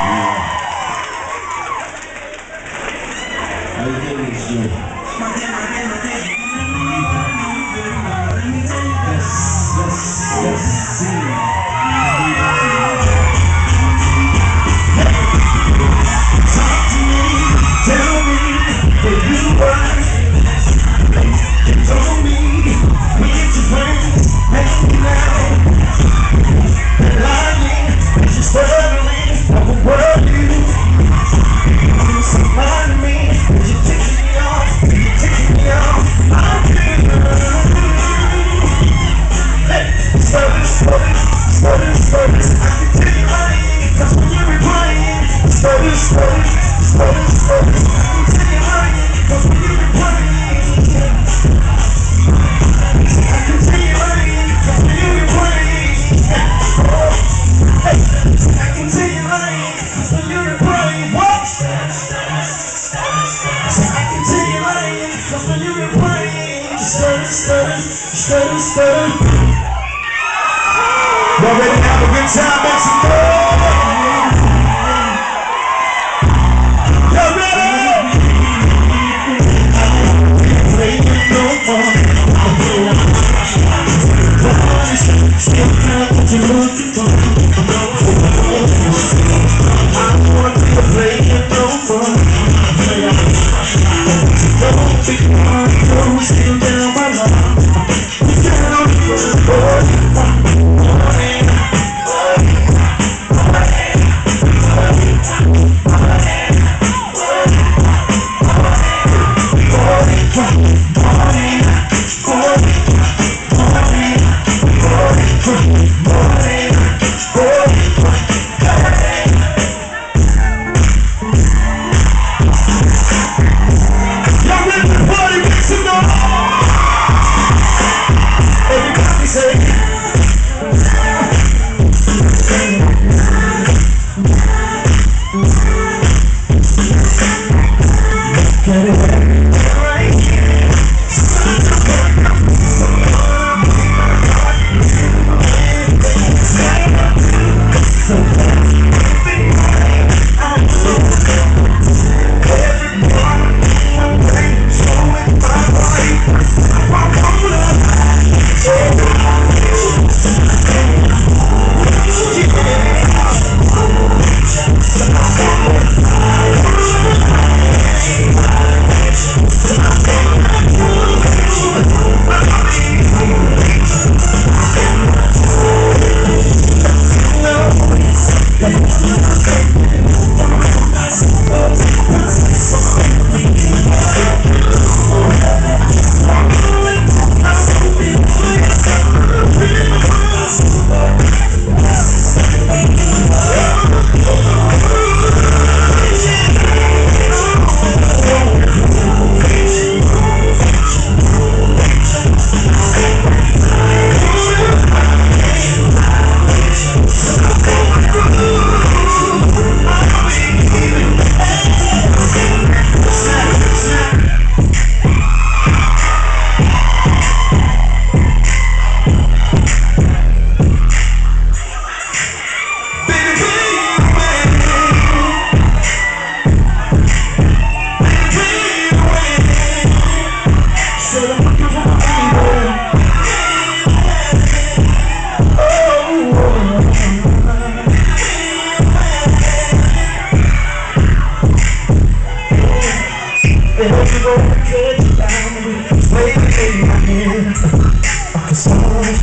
How you feeling? Yes, yes, yes. Luiz Hamilton.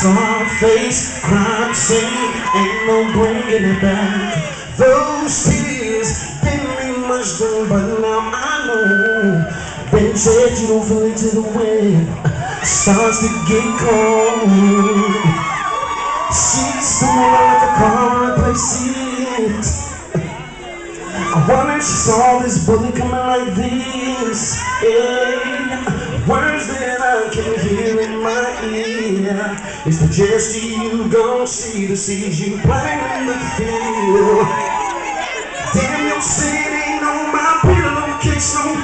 Small face, crime scene, ain't no bringing it back. Those tears didn't mean much then, but now I know. They said you don't feel into the wind, starts to get cold. She's somewhere like a car replacement. I wonder if she saw this bully coming like this. Yeah. Words that I can hear in my ear. It's the gesture you gon' see, the seeds you plant in the field. Damn, your ain't on my pillowcase, no.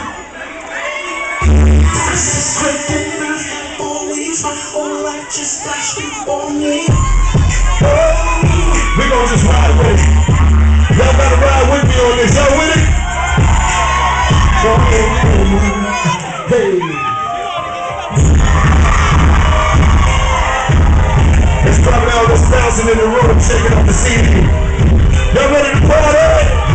This there's always my whole life just flashed before me. Oh, We gon' just ride with it. Y'all gotta ride with me on this. Y'all with it? Hey. Bouncing in the room, shaking up the CD. Y'all ready to party?